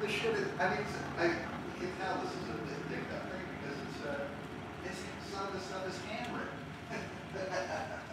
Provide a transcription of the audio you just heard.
this shit is, I mean, I, you can tell this is a big, big up thing because it's, uh, it's, some of this stuff is handwritten.